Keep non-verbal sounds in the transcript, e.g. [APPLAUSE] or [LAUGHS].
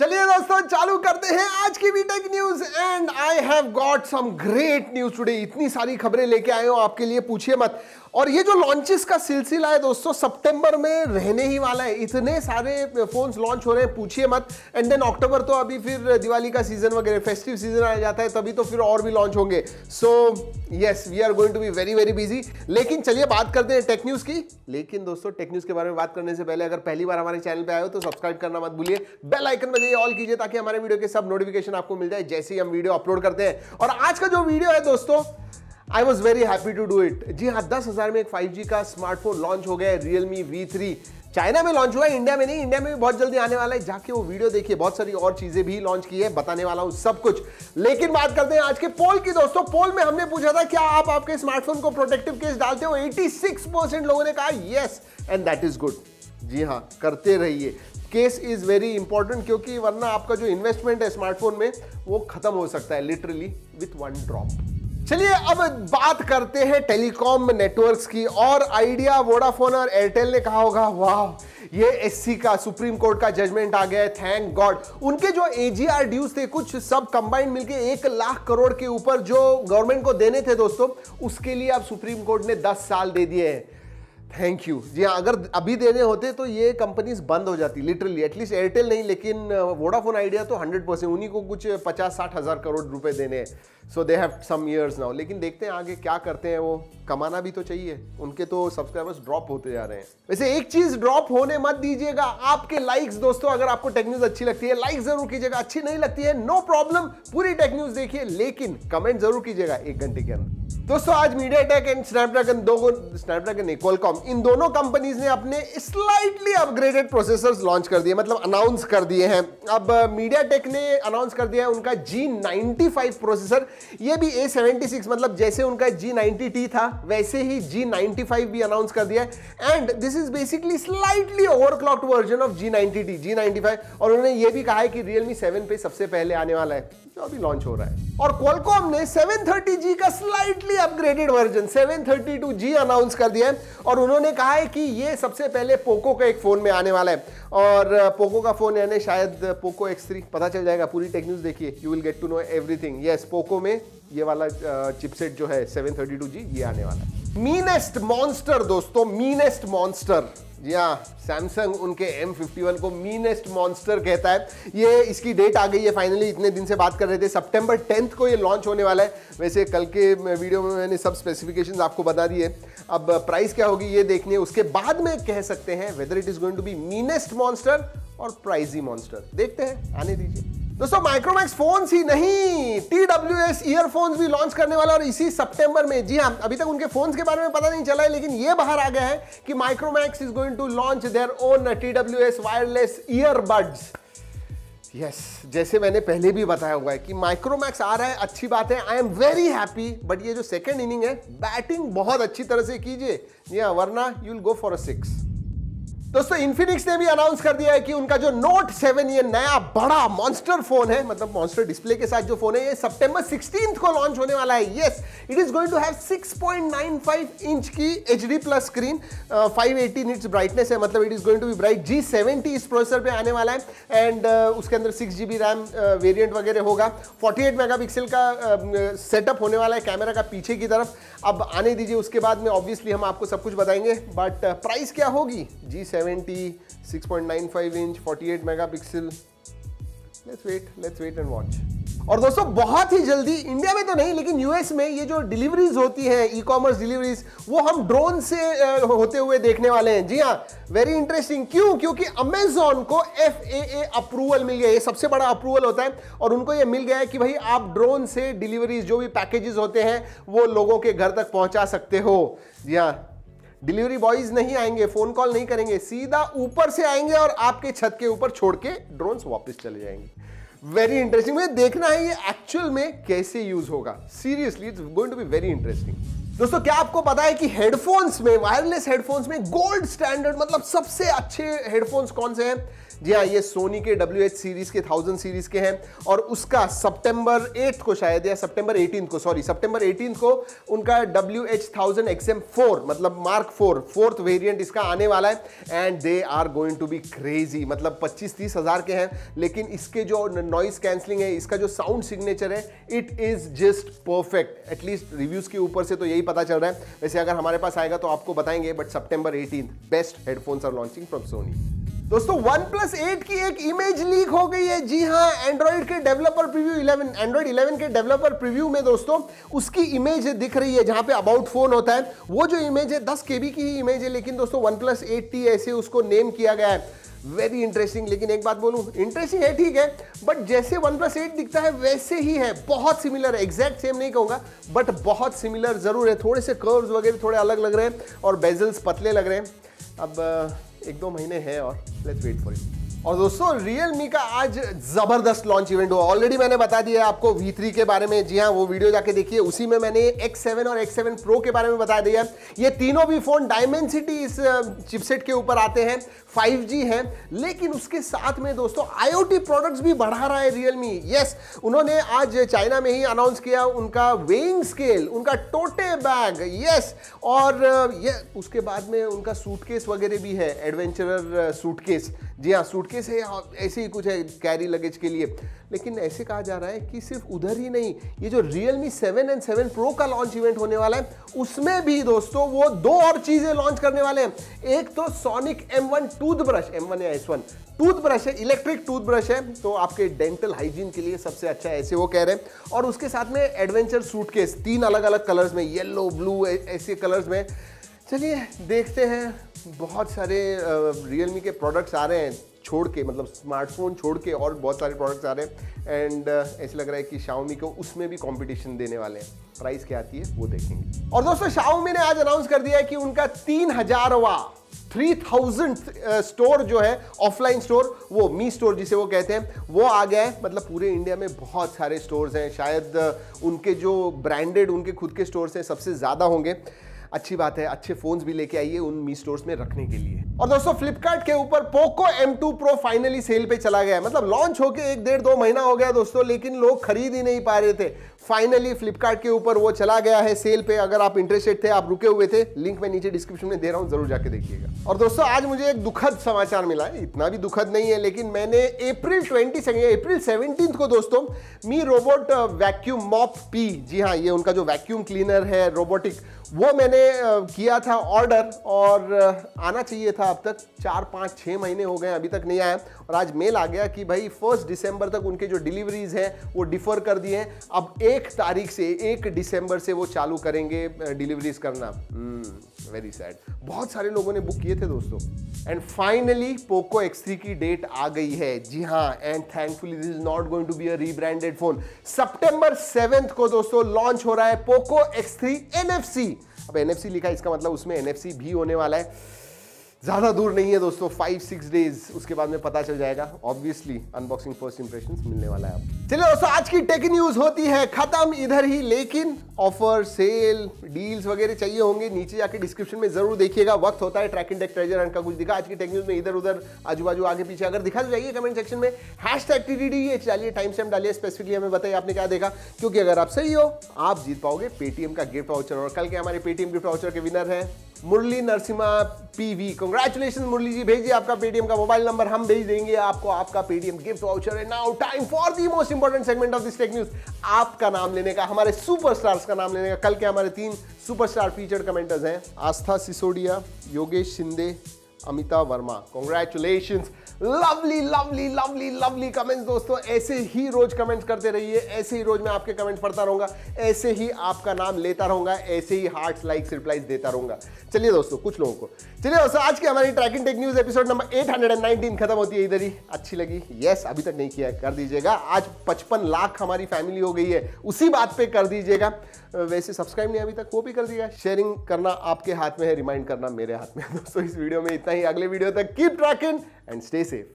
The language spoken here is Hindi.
चलिए दोस्तों, चालू करते हैं आज की BTech news and I have got some great news today इतनी सारी खबरें लेके आए हो, आपके लिए पूछिए मत। और ये जो लॉन्चेस का सिलसिला है दोस्तों, सितंबर में रहने ही वाला है। इतने सारे फोन्स लॉन्च हो रहे हैं, पूछिए मत। एंड देन अक्टूबर तो अभी फिर दिवाली का सीज़न वगैरह फेस्टिव सीज़न आ जाता है, तभी तो फिर और भी लॉन्च होंगे। So yes we are going to be very very busy लेकिन चलिए बात करते हैं टेक न्यूज़ की। लेकिन दोस्तों टेक न्यूज़ के बारे में बात करने से पहले अगर पहली बार हमारे चैनल पर आए हो तो सब्सक्राइब करना मत भूलिए। बेल आइकन बजाइए ऑल कीजिए, ताकि हमारे वीडियो के सब नोटिफिकेशन आपको मिल जाए, जैसे ही हम वीडियो अपलोड करते हैं। और आज का जो वीडियो है दोस्तों I was very happy to do it जी हाँ दस हज़ार में एक 5G का स्मार्टफ़ोन लॉन्च हो गया है रियलमी V3 चाइना में लॉन्च हुआ है इंडिया में नहीं इंडिया में भी बहुत जल्दी आने वाला है। जाके वो वीडियो देखिए, बहुत सारी और चीज़ें भी लॉन्च की है, बताने वाला हूँ सब कुछ। लेकिन बात करते हैं आज के पोल की दोस्तों, पोल में हमने पूछा था, क्या आप आपके स्मार्टफ़ोन को प्रोटेक्टिव केस डालते हो? 86 परसेंट लोगों ने कहा yes and that is good जी हाँ करते रहिए। केस इज़ वेरी इंपॉर्टेंट क्योंकि वरना आपका जो इन्वेस्टमेंट है स्मार्टफ़ोन में, वो खत्म हो सकता है लिटरली विथ वन ड्रॉप चलिए अब बात करते हैं टेलीकॉम नेटवर्क्स की और आइडिया वोडाफोन और एयरटेल ने कहा होगा, वाह, ये एससी का सुप्रीम कोर्ट का जजमेंट आ गया है थैंक गॉड उनके जो एजीआर ड्यूज थे, कुछ सब कंबाइंड मिलके एक लाख करोड़ के ऊपर जो गवर्नमेंट को देने थे दोस्तों, उसके लिए अब सुप्रीम कोर्ट ने 10 साल दे दिए हैं। थैंक यू जी हाँ अगर अभी देने होते तो ये कंपनीज़ बंद हो जाती लिटरली एटलीस्ट एयरटेल नहीं, लेकिन वोडाफोन आइडिया तो 100 परसेंट उन्हीं को कुछ पचास साठ हज़ार करोड़ रुपए देने हैं। So they have some years now लेकिन देखते हैं आगे क्या करते हैं वो। कमाना भी तो चाहिए। उनके तो सब्सक्राइबर्स ड्रॉप होते जा रहे हैं। वैसे एक चीज़ ड्रॉप होने मत दीजिएगा आपके लाइक्स दोस्तों, अगर आपको टेक न्यूज़ अच्छी लगती है लाइक ज़रूर कीजिएगा। अच्छी नहीं लगती है नो प्रॉब्लम पूरी टेक न्यूज़ देखिए, लेकिन कमेंट ज़रूर कीजिएगा एक घंटे के अंदर। दोस्तों, आज मीडिया टेक एंड स्नैपड्रैगन दो स्नैपड्रैगन नहीं कॉलकॉम इन दोनों कंपनीज़ ने अपने स्लाइटली अपग्रेडेड प्रोसेसर्स लॉन्च कर दिए मतलब अनाउंस कर दिए हैं। अब मीडिया टेक ने अनाउंस कर दिया है उनका जी नाइनटी प्रोसेसर ये भी ए सेवेंटी मतलब जैसे उनका जी नाइनटी था, वैसे ही जी नाइनटी भी अनाउंस कर दिया है। And this is basically slightly overclocked version of G ninety T G ninety और उन्होंने ये भी कहा है कि रियलमी सेवन पे सबसे पहले आने वाला है, जो अभी लॉन्च हो रहा है। और क्वालकॉम ने 730G का slightly upgraded version 732G announce कर दिया है। और उन्होंने कहा है कि ये सबसे पहले पोको का एक फ़ोन में आने वाला है। और पोको का फ़ोन यानी शायद पोको X3 पता चल जाएगा, पूरी टेक न्यूज़ देखिए you will get to know everything yes Poco में ये वाला चिपसेट जो है 732G ये आने वाला है। मीनेस्ट मॉन्स्टर दोस्तों मीनेस्ट मॉन्स्टर जी हाँ सैमसंग उनके M51 को मीनेस्ट मॉन्स्टर कहता है। ये इसकी डेट आ गई है फाइनली इतने दिन से बात कर रहे थे। सितंबर टेंथ को ये लॉन्च होने वाला है। वैसे कल के वीडियो में मैंने सब स्पेसिफिकेशंस आपको बता दिए। अब प्राइस क्या होगी ये देखनी है। उसके बाद में कह सकते हैं whether it is going to be meanest monster और प्राइजी मॉन्स्टर देखते हैं, आने दीजिए। दोस्तों माइक्रोमैक्स फोन्स ही नहीं टी डब्ल्यू एस ईयरफोन्स भी लॉन्च करने वाला और इसी सितंबर में। जी हाँ अभी तक उनके फोन्स के बारे में पता नहीं चला है, लेकिन ये बाहर आ गया है कि Micromax is going to launch their own T W S wireless earbuds yes जैसे मैंने पहले भी बताया हुआ है कि माइक्रोमैक्स आ रहा है, अच्छी बात है। I am very happy but ये जो सेकंड इनिंग है बैटिंग बहुत अच्छी तरह से कीजिए। या वरना you will go for a six दोस्तों इन्फिनिक्स ने भी अनाउंस कर दिया है कि उनका जो नोट सेवन ये नया बड़ा मॉन्स्टर फ़ोन है मतलब मॉन्स्टर डिस्प्ले के साथ जो फ़ोन है ये सितंबर 16 को लॉन्च होने वाला है। Yes it is going to have 6.95 inch की H D plus screen five eighty nits brightness है मतलब it is going to be bright G seventy इस प्रोसेसर पे आने वाला है। एंड uh, उसके अंदर six G B RAM variant वगैरह होगा। 48 मेगापिक्सल का सेटअप uh, होने वाला है कैमरा का पीछे की तरफ़। अब आने दीजिए उसके बाद में ऑब्वियसली हम आपको सब कुछ बताएँगे। बट प्राइस uh, क्या होगी? G 70, 6.95 inch 48 megapixel let's wait let's wait and watch और दोस्तों बहुत ही जल्दी इंडिया में तो नहीं लेकिन यूएस में ये जो डिलीवरीज होती है ई कॉमर्स डिलीवरीज वो हम ड्रोन से होते हुए देखने वाले हैं। जी हाँ वेरी इंटरेस्टिंग क्यों? क्योंकि अमेजोन को एफ़ अप्रूवल मिल गया ये सबसे बड़ा अप्रूवल होता है और उनको ये मिल गया है कि भाई आप ड्रोन से डिलीवरीज जो भी पैकेजेस होते हैं वो लोगों के घर तक पहुँचा सकते हो। जी हाँ डिलीवरी बॉयज़ नहीं आएँगे, फ़ोन कॉल नहीं करेंगे, सीधा ऊपर से आएँगे और आपके छत के ऊपर छोड़ के ड्रोन वापस चले जाएँगे। वेरी इंटरेस्टिंग मुझे देखना है ये एक्चुअल में कैसे यूज़ होगा। Seriously it's going to be very interesting दोस्तों, क्या आपको पता है कि हेडफोन्स में वायरलेस हेडफोन्स में गोल्ड स्टैंडर्ड मतलब सबसे अच्छे हेडफोन्स कौन से हैं? जी हाँ ये सोनी के डब्ल्यू एच सीरीज़ के थाउज़ेंड सीरीज़ के हैं और उसका सितंबर एट को शायद, या सितंबर एटीन को सॉरी सितंबर एटीन को उनका W H thousand XM four मतलब मार्क फोर फोर्थ वेरियंट इसका आने वाला है। And they are going to be crazy मतलब पच्चीस तीस हज़ार के हैं। लेकिन इसके जो नॉइस कैंसलिंग है, इसका जो साउंड सिग्नेचर है it is just perfect at least reviews के ऊपर से तो यही पता चल रहा है। वैसे अगर हमारे पास आएगा तो आपको बताएँगे but September eighteen best headphones are launching from Sony दोस्तों वन प्लस एट की एक इमेज लीक हो गई है। जी हाँ एंड्रॉइड के डेवलपर प्रीव्यू 11 एंड्रॉइड 11 के डेवलपर प्रीव्यू में दोस्तों, उसकी इमेज दिख रही है जहाँ पे अबाउट फ़ोन होता है। वो जो इमेज है 10 केबी की ही इमेज है, लेकिन दोस्तों वन प्लस एट टी ऐसे उसको नेम किया गया है। वेरी इंटरेस्टिंग लेकिन एक बात बोलूँ इंटरेस्टिंग है, ठीक है बट जैसे वन प्लस एट दिखता है, वैसे ही है, बहुत सिमिलर है एग्जैक्ट सेम नहीं कहूँगा बट बहुत सिमिलर ज़रूर है, थोड़े से कर्व्स वगैरह थोड़े अलग लग रहे हैं, और बेजल्स पतले लग रहे हैं। अब, एक दो महीने हैं और लेट्स वेट फॉर इट और दोस्तों, Realme का आज ज़बरदस्त लॉन्च इवेंट हुआ। ऑलरेडी मैंने बता दिया आपको V3 के बारे में। जी हाँ वो वीडियो जाके देखिए। उसी में मैंने X7 और X7 Pro के बारे में बता दिया। ये तीनों भी फ़ोन डायमेंसिटी इस चिपसेट के ऊपर आते हैं। 5G है। लेकिन उसके साथ में दोस्तों IoT प्रोडक्ट्स भी बढ़ा रहा है Realme यस उन्होंने आज चाइना में ही अनाउंस किया उनका वेइंग स्केल उनका टोटे बैग यस और ये, उसके बाद में उनका सूटकेस वगैरह भी है। एडवेंचरर सूटकेस जी हाँ सूटकेस है ऐसे ही कुछ है कैरी लगेज के लिए। लेकिन ऐसे कहा जा रहा है कि सिर्फ़ उधर ही नहीं, ये जो Realme 7 एंड सेवन प्रो का लॉन्च इवेंट होने वाला है, उसमें भी दोस्तों वो दो और चीज़ें लॉन्च करने वाले हैं। एक तो sonic M M1 toothbrush M1 या S1 टूथब्रश है इलेक्ट्रिक टूथब्रश है तो आपके डेंटल हाइजीन के लिए सबसे अच्छा है ऐसे वो कह रहे हैं। और उसके साथ में एडवेंचर सूटकेस तीन अलग अलग कलर्स में येलो ब्लू ऐसे कलर्स में। चलिए, देखते हैं। बहुत सारे रियलमी के प्रोडक्ट्स आ रहे हैं छोड़ के मतलब स्मार्टफ़ोन छोड़ के और बहुत सारे प्रोडक्ट्स आ रहे हैं। एंड ऐसे लग रहा है कि शाओमी को उसमें भी कंपटीशन देने वाले हैं। प्राइस क्या आती है वो देखेंगे। और दोस्तों शाओमी ने आज अनाउंस कर दिया है कि उनका तीन हजारवा थ्री थाउज़ेंड स्टोर जो है ऑफलाइन स्टोर वो मी स्टोर जिसे वो कहते हैं, वो आ गया है। मतलब पूरे इंडिया में बहुत सारे स्टोर्स हैं। शायद उनके जो ब्रांडेड उनके खुद के स्टोर्स हैं, सबसे ज़्यादा होंगे। अच्छी बात है, अच्छे फोन्स भी लेके आइए उन मी स्टोर्स में रखने के लिए। और दोस्तों फ्लिपकार्ट के ऊपर Poco M2 Pro finally cell पे चला गया है। मतलब लॉन्च होके एक डेढ़ दो महीना हो गया दोस्तों, लेकिन लोग खरीद ही नहीं पा रहे थे। फाइनली फ्लिपकार्ट के ऊपर वो चला गया है सेल पे। अगर आप इंटरेस्टेड थे, आप रुके हुए थे लिंक मैं नीचे डिस्क्रिप्शन में दे रहा हूँ, ज़रूर जाके देखिएगा। और दोस्तों, आज मुझे एक दुखद समाचार मिला है। इतना भी दुखद नहीं है, लेकिन मैंने अप्रैल ट्वेंटी अप्रैल सेवनटीन को दोस्तों, Mi robot vacuum mop P जी हाँ ये उनका जो वैक्यूम क्लीनर है रोबोटिक वो मैंने किया था ऑर्डर और आना चाहिए था अब तक चार पाँच छः महीने हो गए अभी तक नहीं आया। और आज मेल आ गया कि भाई फ़र्स्ट दिसंबर तक उनके जो डिलीवरीज हैं वो डिफर कर दिए हैं। अब एक तारीख से एक दिसंबर से वो चालू करेंगे डिलीवरीज करना। वेरी hmm, सैड बहुत सारे लोगों ने बुक किए थे दोस्तों। एंड फाइनली पोको X3 की डेट आ गई है। जी हाँ and thankfully is not going to be a rebranded phone September seventh को दोस्तों लॉन्च हो रहा है पोको X3 NFC अब NFC लिखा इसका मतलब उसमें NFC भी होने वाला है। ज़्यादा दूर नहीं है दोस्तों फाइव सिक्स डेज़ उसके बाद में पता चल जाएगा। ऑब्वियसली अनबॉक्सिंग फ़र्स्ट इंप्रेशन मिलने वाला है आप चलिए दोस्तों, आज की टेक न्यूज़ होती है खत्म इधर ही, लेकिन ऑफ़र सेल डील्स वगैरह चाहिए होंगे। नीचे जाके डिस्क्रिप्शन में ज़रूर देखिएगा। वक्त होता है ट्रैक एंड टेक ट्रेजर का कुछ दिखा। आज की टेक न्यूज़ में इधर उधर आजू बाजू आगे पीछे अगर दिखा तो जाइए कमेंट सेक्शन में। हैश टैग टी डी चलिए टाइम स्टैम्प डालिए स्पेसिफिकली हमें बताइए, आपने क्या देखा? क्योंकि अगर आप सही हो, आप जीत पाओगे पेटीएम का गिफ्ट वाउचर और कल के हमारे पेटीएम गिफ्ट वाउचर के विनर है। मुरली नरसिम्हा पीवी कंग्रेचुलेशन मुरली जी, भेजिए आपका पेटीएम का मोबाइल नंबर हम भेज देंगे आपको आपका पेटीएम गिफ्ट वाउचर है. Now time for the most important segment of this tech news आपका नाम लेने का, हमारे सुपरस्टार्स का नाम लेने का. कल के हमारे तीन सुपरस्टार फीचर्ड कमेंटर्स हैं. Aastha Sisodia, Yogesh Shinde Amita Verma congratulation lovely lovely lovely lovely comments दोस्तों. ऐसे ही रोज कमेंट्स करते रहिए. ऐसे ही रोज मैं आपके कमेंट्स पढ़ता रहूँगा. ऐसे ही आपका नाम लेता रहूँगा. ऐसे ही हार्ट्स लाइक्स रिप्लाईज देता रहूँगा. चलिए दोस्तों, कुछ लोगों को. चलिए दोस्तों, आज की हमारी Trakin tech news episode number 819 खत्म होती है इधर ही. अच्छी लगी? यस अभी तक नहीं किया कर दीजिएगा. आज पचपन लाख हमारी फैमिली हो गई है. उसी बात पे कर दीजिएगा. वैसे सब्सक्राइब नहीं अभी तक, वो भी कर दिया। शेयरिंग करना आपके हाथ में है रिमाइंड करना मेरे हाथ में दोस्तों [LAUGHS] इस वीडियो में इतना ही। अगले वीडियो तक keep tracking and stay safe